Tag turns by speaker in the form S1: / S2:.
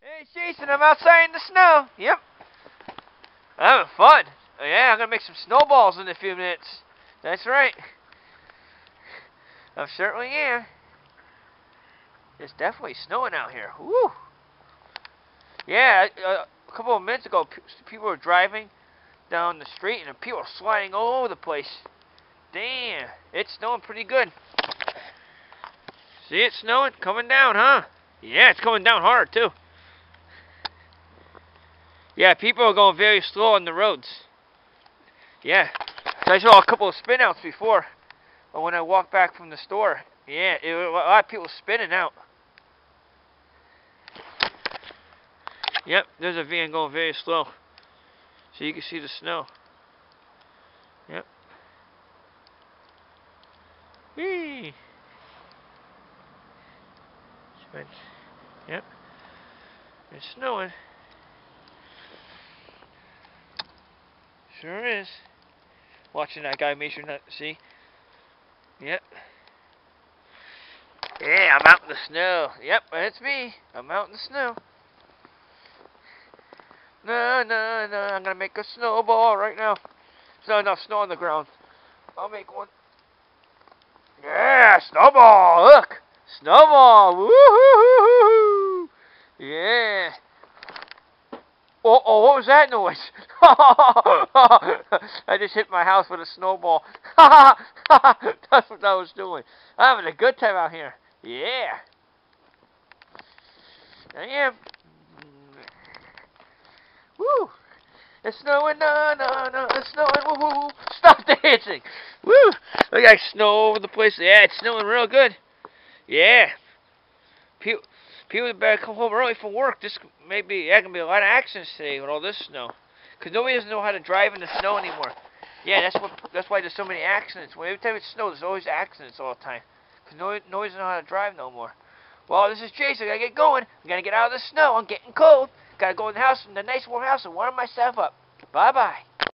S1: Hey, Jason, I'm outside in the snow. Yep. Having fun. Oh, yeah, I'm going to make some snowballs in a few minutes. That's right. I'm certainly am. It's definitely snowing out here. Woo! Yeah, uh, a couple of minutes ago, people were driving down the street and people were sliding all over the place. Damn, it's snowing pretty good. See it snowing? Coming down, huh? Yeah, it's coming down hard, too. Yeah, people are going very slow on the roads. Yeah. I saw a couple of spinouts before but when I walked back from the store. Yeah, it, a lot of people spinning out. Yep, there's a van going very slow. So you can see the snow. Yep. Whee! Yep. It's snowing. Sure is. Watching that guy make to see. Yep. Yeah, I'm out in the snow. Yep, that's me. I'm out in the snow. No, no, no, I'm gonna make a snowball right now. There's not enough snow on the ground. I'll make one. Yeah, snowball, look! Snowball, woohoo! Yeah. Oh, oh, what was that noise? I just hit my house with a snowball. That's what I was doing. I'm having a good time out here. Yeah. I am. Woo! It's snowing, no, no, no, it's snowing, woo. Stop dancing! Woo! Look like snow over the place. Yeah, it's snowing real good. Yeah. People, people better come home early from work. This may be, yeah, gonna be a lot of accidents today with all this snow. Because nobody doesn't know how to drive in the snow anymore. Yeah, that's what. That's why there's so many accidents. When every time it snows, there's always accidents all the time. Because nobody, nobody doesn't know how to drive no more. Well, this is Jason. I gotta get going. I gotta get out of the snow. I'm getting cold. Gotta go in the house, in the nice warm house, and warm myself up. Bye bye.